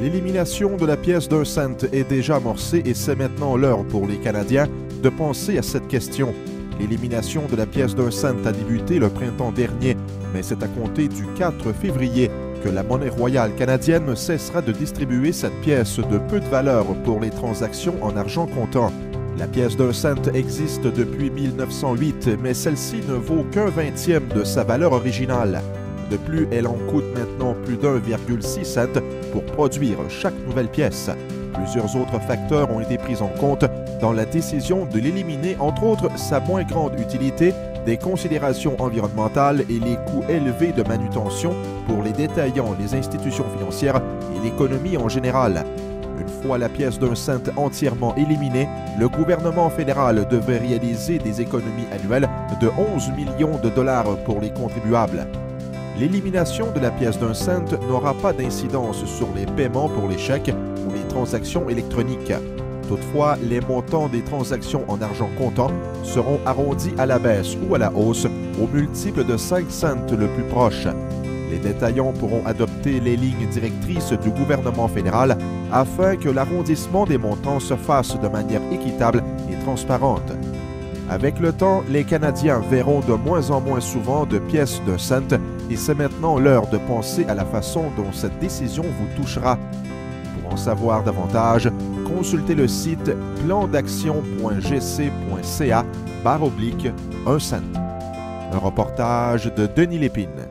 L'élimination de la pièce d'un cent est déjà amorcée et c'est maintenant l'heure pour les Canadiens de penser à cette question. L'élimination de la pièce d'un cent a débuté le printemps dernier, mais c'est à compter du 4 février que la monnaie royale canadienne cessera de distribuer cette pièce de peu de valeur pour les transactions en argent comptant. La pièce d'un cent existe depuis 1908, mais celle-ci ne vaut qu'un vingtième de sa valeur originale. De plus, elle en coûte maintenant plus d'1,6 cent pour produire chaque nouvelle pièce. Plusieurs autres facteurs ont été pris en compte dans la décision de l'éliminer, entre autres sa moins grande utilité, des considérations environnementales et les coûts élevés de manutention pour les détaillants, les institutions financières et l'économie en général. Une fois la pièce d'un cent entièrement éliminée, le gouvernement fédéral devrait réaliser des économies annuelles de 11 millions de dollars pour les contribuables. L'élimination de la pièce d'un cent n'aura pas d'incidence sur les paiements pour les chèques ou les transactions électroniques. Toutefois, les montants des transactions en argent comptant seront arrondis à la baisse ou à la hausse au multiple de 5 cents le plus proche. Les détaillants pourront adopter les lignes directrices du gouvernement fédéral afin que l'arrondissement des montants se fasse de manière équitable et transparente. Avec le temps, les Canadiens verront de moins en moins souvent de pièces de cent et c'est maintenant l'heure de penser à la façon dont cette décision vous touchera. Pour en savoir davantage, consultez le site plandaction.gc.ca barre oblique 1 cent. Un reportage de Denis Lépine.